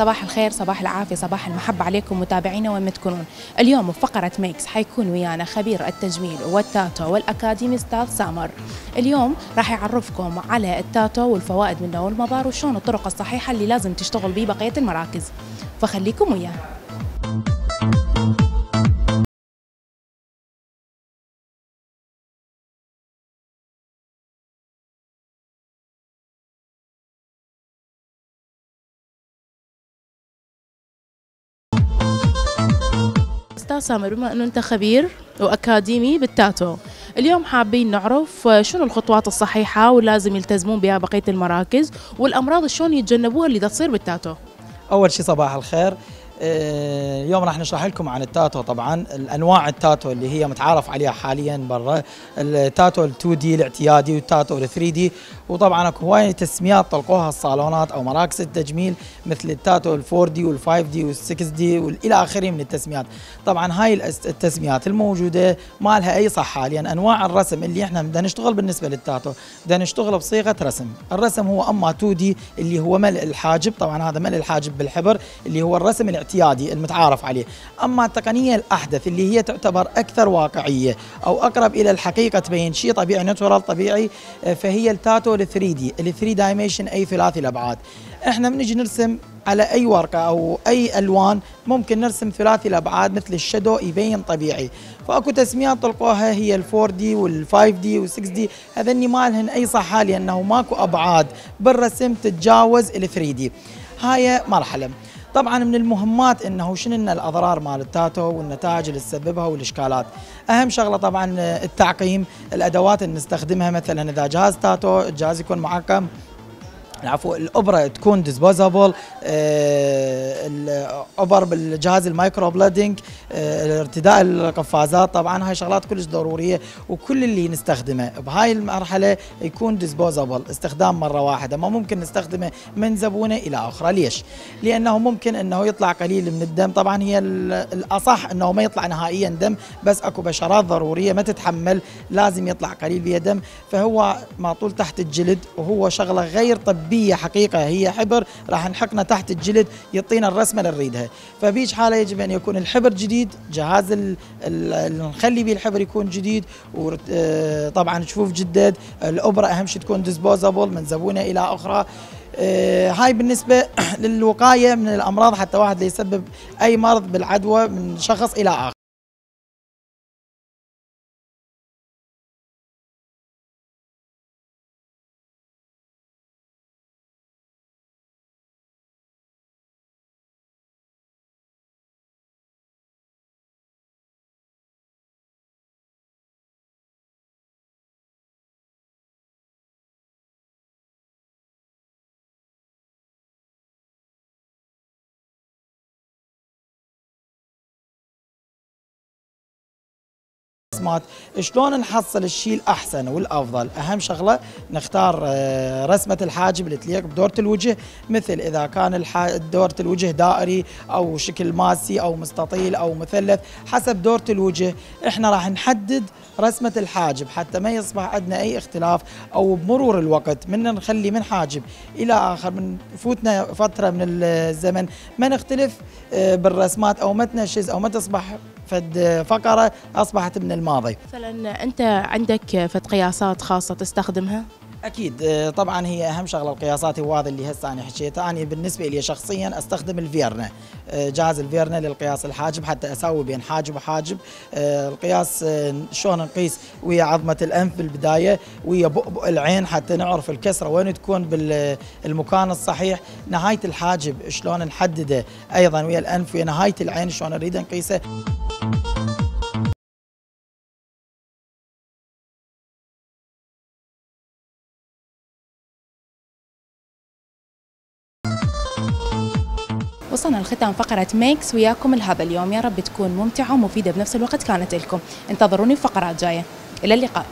صباح الخير صباح العافية صباح المحبة عليكم متابعينا وين ما تكونون. اليوم بفقرة mix حيكون ويانا خبير التجميل والتاتو والأكاديمي ستاف سامر. اليوم راح يعرفكم على التاتو والفوائد منه والمضار وشون الطرق الصحيحة اللي لازم تشتغل بيه بقية المراكز. فخليكم وياه أستاذ سامر بما إنه أنت خبير وأكاديمي بالتاتو. اليوم حابين نعرف شنو الخطوات الصحيحة ولازم يلتزمون بها بقية المراكز والأمراض شلون يتجنبوها اللي تصير بالتاتو. أول شيء صباح الخير. اليوم راح نشرح لكم عن التاتو. طبعا الأنواع التاتو اللي هي متعارف عليها حاليا برا. التاتو ال 2D الاعتيادي والتاتو ال 3D وطبعا أكو هواي تسميات طلقوها الصالونات أو مراكز التجميل مثل التاتو ال 4 دي وال 5 دي وال 6 دي والى آخره من التسميات. طبعا هاي التسميات الموجودة ما لها أي صحه حاليا. أنواع الرسم اللي إحنا بدنا نشتغل بالنسبة للتاتو. بدنا نشتغل بصيغة رسم. الرسم هو أما 2 دي اللي هو ملء الحاجب. طبعا هذا ملء الحاجب بالحبر اللي هو الرسم الاعتيادي. الاعتيادي المتعارف عليه. أما التقنية الأحدث اللي هي تعتبر أكثر واقعية أو أقرب إلى الحقيقة تبين شيء طبيعي ناتشورال طبيعي آه، فهي التاتو ال 3D ال 3 dimension أي ثلاثي الأبعاد. إحنا بنجي نرسم على أي ورقة أو أي ألوان ممكن نرسم ثلاثي الأبعاد مثل ال shadow يبين طبيعي. فأكو تسميات طلقوها هي ال 4D وال 5D وال 6D هذني ما لهن أي صحة لأنه ماكو أبعاد. بالرسم تتجاوز ال 3D هاي مرحلة. طبعا من المهمات إنه شنو الأضرار مال التاتو والنتائج اللي تسببها والإشكالات. أهم شغلة طبعا التعقيم الأدوات اللي نستخدمها مثلا إذا جهاز تاتو الجهاز يكون معقم العفو الابره تكون disposable آه الابر بالجهاز ال microblading آه ارتداء القفازات. طبعا هاي شغلات كلش ضرورية وكل اللي نستخدمه. بهاي المرحلة يكون disposable استخدام مرة واحدة. ما ممكن نستخدمه من زبونة إلى أخرى. ليش؟ لأنه ممكن إنه يطلع قليل من الدم. طبعا هي الأصح إنه ما يطلع نهائيا دم بس أكو بشرات ضرورية ما تتحمل لازم يطلع قليل بها دم. فهو معطول تحت الجلد وهو شغلة غير طبيه طبيه حقيقة هي حبر راح نحقنا تحت الجلد يعطينا الرسمة اللي نريدها. فبيج حالة يجب أن يكون الحبر جديد جهاز اللي نخلي به الحبر يكون جديد وطبعا شفوف جدد الأبرة أهم شيء تكون ديسبوزابل من زبونة إلى أخرى. آه، هاي بالنسبة للوقاية من الأمراض حتى واحد يسبب أي مرض بالعدوى من شخص إلى آخر. الرسمات شلون نحصل الشيء الأحسن والأفضل؟ أهم شغلة نختار آه، رسمة الحاجب اللي تليق بدورة الوجه مثل إذا كان دورة الوجه دائري أو شكل ماسي أو مستطيل أو مثلث حسب دورة الوجه. إحنا راح نحدد رسمة الحاجب حتى ما يصبح عندنا أي اختلاف أو بمرور الوقت. من نخلي من حاجب إلى آخر من فوتنا فترة من الزمن. ما نختلف آه، بالرسمات أو ما تنشز أو ما تصبح فد فقرة أصبحت من الماضي. مثلا أنت عندك فد قياسات خاصة تستخدمها؟ أكيد. آه، طبعا هي أهم شغلة القياسات هو هذا اللي هسه أنا حكيته أنا بالنسبة لي شخصيا أستخدم الفيرنا. آه، جهاز الفيرنا للقياس الحاجب حتى أسوي بين حاجب وحاجب. آه، القياس شلون نقيس ويا عظمة الأنف بالبداية ويا بؤبؤ العين حتى نعرف الكسرة وين تكون بالمكان الصحيح. نهاية الحاجب شلون نحدده أيضا ويا الأنف ويا نهاية العين شلون نريد نقيسه وصلنا لختام فقرة ميكس وياكم الهذا اليوم. يا رب تكون ممتعة ومفيدة بنفس الوقت كانت لكم. انتظروني في فقرات جاية. إلى اللقاء.